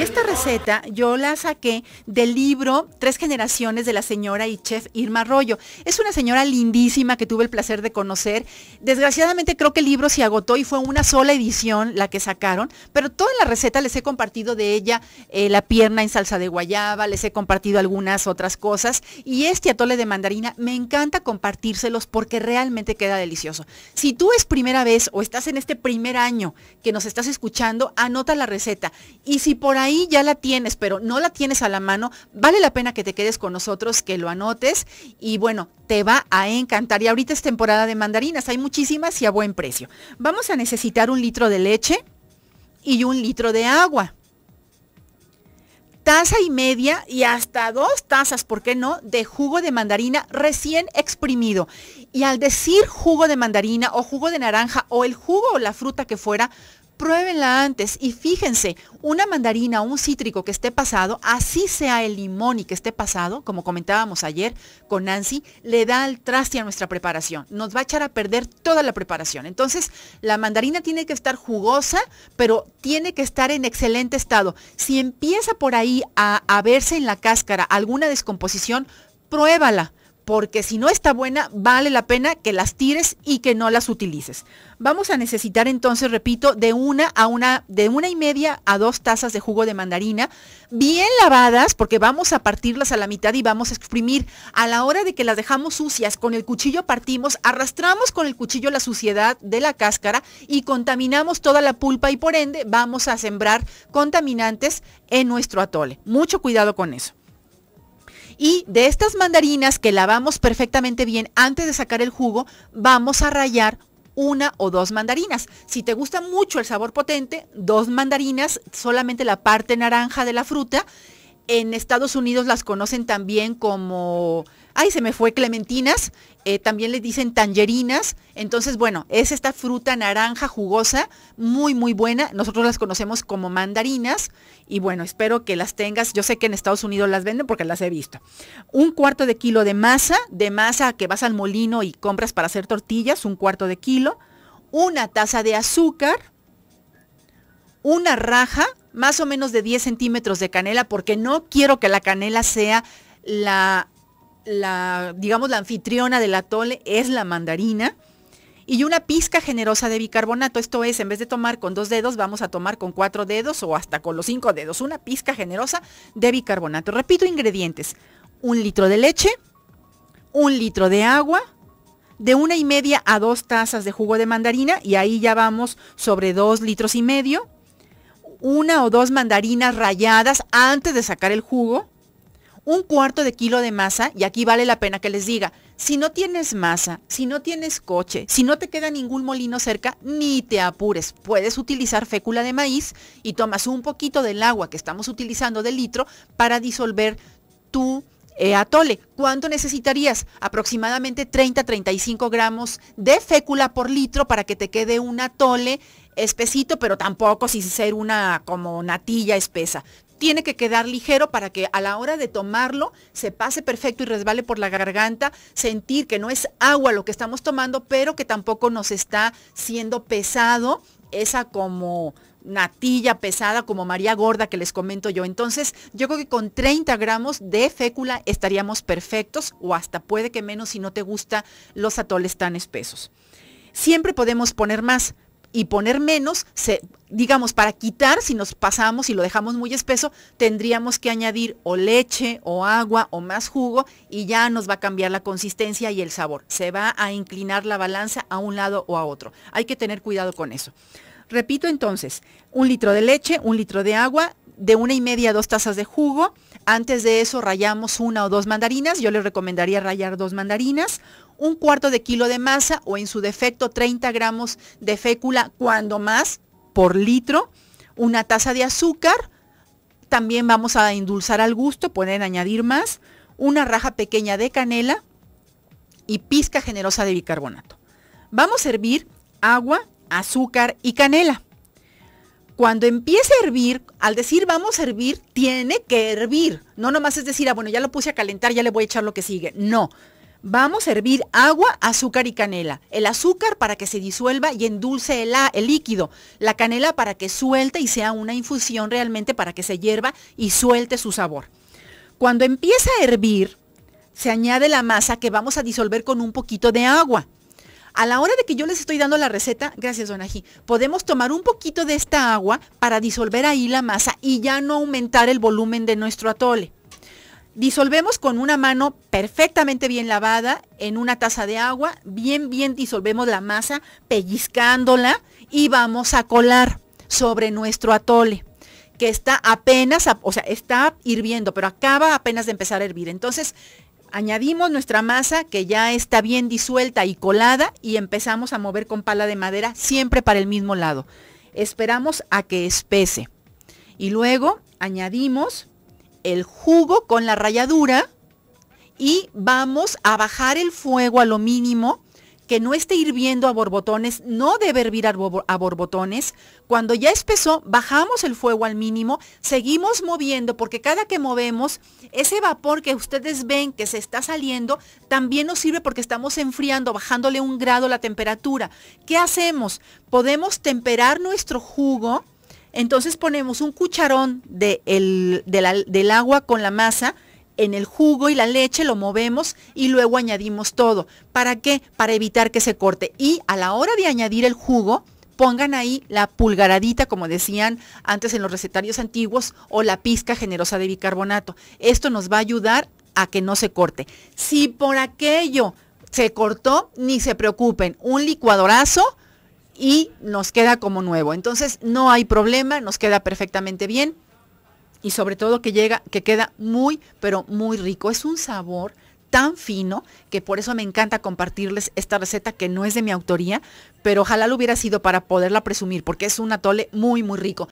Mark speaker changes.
Speaker 1: Y esta receta yo la saqué del libro Tres generaciones de la señora y chef Irma Arroyo. Es una señora lindísima que tuve el placer de conocer. Desgraciadamente creo que el libro se agotó y fue una sola edición la que sacaron, pero toda la receta les he compartido de ella eh, la pierna en salsa de guayaba, les he compartido algunas otras cosas y este atole de mandarina me encanta compartírselos porque realmente queda delicioso. Si tú es primera vez o estás en este primer año que nos estás escuchando, anota la receta y si por ahí ya la tienes, pero no la tienes a la mano, vale la pena que te quedes con nosotros, que lo anotes y bueno, te va a encantar. Y ahorita es temporada de mandarinas, hay muchísimas y a buen precio. Vamos a necesitar un litro de leche y un litro de agua. Taza y media y hasta dos tazas, ¿por qué no?, de jugo de mandarina recién exprimido. Y al decir jugo de mandarina o jugo de naranja o el jugo o la fruta que fuera, pruébenla antes y fíjense, una mandarina o un cítrico que esté pasado, así sea el limón y que esté pasado, como comentábamos ayer con Nancy, le da el traste a nuestra preparación. Nos va a echar a perder toda la preparación. Entonces, la mandarina tiene que estar jugosa, pero tiene que estar en excelente estado. Si empieza por ahí a, a verse en la cáscara alguna descomposición, pruébala porque si no está buena, vale la pena que las tires y que no las utilices. Vamos a necesitar entonces, repito, de una a una, de una y media a dos tazas de jugo de mandarina, bien lavadas, porque vamos a partirlas a la mitad y vamos a exprimir. A la hora de que las dejamos sucias, con el cuchillo partimos, arrastramos con el cuchillo la suciedad de la cáscara y contaminamos toda la pulpa y por ende vamos a sembrar contaminantes en nuestro atole. Mucho cuidado con eso. Y de estas mandarinas que lavamos perfectamente bien antes de sacar el jugo, vamos a rayar una o dos mandarinas. Si te gusta mucho el sabor potente, dos mandarinas, solamente la parte naranja de la fruta. En Estados Unidos las conocen también como ay, se me fue clementinas, eh, también les dicen tangerinas. Entonces, bueno, es esta fruta naranja jugosa, muy, muy buena. Nosotros las conocemos como mandarinas y bueno, espero que las tengas. Yo sé que en Estados Unidos las venden porque las he visto. Un cuarto de kilo de masa, de masa que vas al molino y compras para hacer tortillas, un cuarto de kilo. Una taza de azúcar, una raja, más o menos de 10 centímetros de canela, porque no quiero que la canela sea la la, digamos, la anfitriona del atole es la mandarina y una pizca generosa de bicarbonato. Esto es, en vez de tomar con dos dedos, vamos a tomar con cuatro dedos o hasta con los cinco dedos. Una pizca generosa de bicarbonato. Repito ingredientes. Un litro de leche, un litro de agua, de una y media a dos tazas de jugo de mandarina y ahí ya vamos sobre dos litros y medio. Una o dos mandarinas rayadas antes de sacar el jugo un cuarto de kilo de masa, y aquí vale la pena que les diga, si no tienes masa, si no tienes coche, si no te queda ningún molino cerca, ni te apures. Puedes utilizar fécula de maíz y tomas un poquito del agua que estamos utilizando de litro para disolver tu eh, atole. ¿Cuánto necesitarías? Aproximadamente 30-35 gramos de fécula por litro para que te quede un atole espesito, pero tampoco sin ser una como natilla espesa tiene que quedar ligero para que a la hora de tomarlo se pase perfecto y resbale por la garganta, sentir que no es agua lo que estamos tomando, pero que tampoco nos está siendo pesado esa como natilla pesada como María Gorda que les comento yo. Entonces, yo creo que con 30 gramos de fécula estaríamos perfectos o hasta puede que menos si no te gusta los atoles tan espesos. Siempre podemos poner más, y poner menos, se, digamos, para quitar, si nos pasamos y lo dejamos muy espeso, tendríamos que añadir o leche o agua o más jugo y ya nos va a cambiar la consistencia y el sabor. Se va a inclinar la balanza a un lado o a otro. Hay que tener cuidado con eso. Repito entonces, un litro de leche, un litro de agua, de una y media dos tazas de jugo. Antes de eso rayamos una o dos mandarinas. Yo les recomendaría rayar dos mandarinas, un cuarto de kilo de masa o en su defecto 30 gramos de fécula, cuando más, por litro, una taza de azúcar. También vamos a endulzar al gusto, pueden añadir más, una raja pequeña de canela y pizca generosa de bicarbonato. Vamos a hervir agua, azúcar y canela. Cuando empiece a hervir, al decir vamos a hervir, tiene que hervir. No nomás es decir, ah, bueno, ya lo puse a calentar, ya le voy a echar lo que sigue. No. Vamos a hervir agua, azúcar y canela. El azúcar para que se disuelva y endulce el, el, líquido. La canela para que suelte y sea una infusión realmente para que se hierva y suelte su sabor. Cuando empieza a hervir, se añade la masa que vamos a disolver con un poquito de agua. A la hora de que yo les estoy dando la receta, gracias Donají, podemos tomar un poquito de esta agua para disolver ahí la masa y ya no aumentar el volumen de nuestro atole. Disolvemos con una mano perfectamente bien lavada en una taza de agua, bien, bien disolvemos la masa, pellizcándola y vamos a colar sobre nuestro atole que está apenas, o sea, está hirviendo, pero acaba apenas de empezar a hervir. Entonces, añadimos nuestra masa que ya está bien disuelta y colada y empezamos a mover con pala de madera siempre para el mismo lado. Esperamos a que espese. Y luego añadimos el jugo con la ralladura y vamos a bajar el fuego a lo mínimo que no esté hirviendo a borbotones, no debe hervir a, borbotones. Cuando ya espesó, bajamos el fuego al mínimo, seguimos moviendo porque cada que movemos, ese vapor que ustedes ven que se está saliendo, también nos sirve porque estamos enfriando, bajándole un grado la temperatura. ¿Qué hacemos? Podemos temperar nuestro jugo, entonces ponemos un cucharón de del agua con la masa, en el jugo y la leche, lo movemos y luego añadimos todo. ¿Para qué? Para evitar que se corte. Y a la hora de añadir el jugo, pongan ahí la pulgaradita, como decían antes en los recetarios antiguos, o la pizca generosa de bicarbonato. Esto nos va a ayudar a que no se corte. Si por aquello se cortó, ni se preocupen, un licuadorazo y nos queda como nuevo. Entonces no hay problema, nos queda perfectamente bien y sobre todo que llega, que queda muy, pero muy rico. Es un sabor tan fino que por eso me encanta compartirles esta receta que no es de mi autoría, pero ojalá lo hubiera sido para poderla presumir porque es un atole muy, muy rico.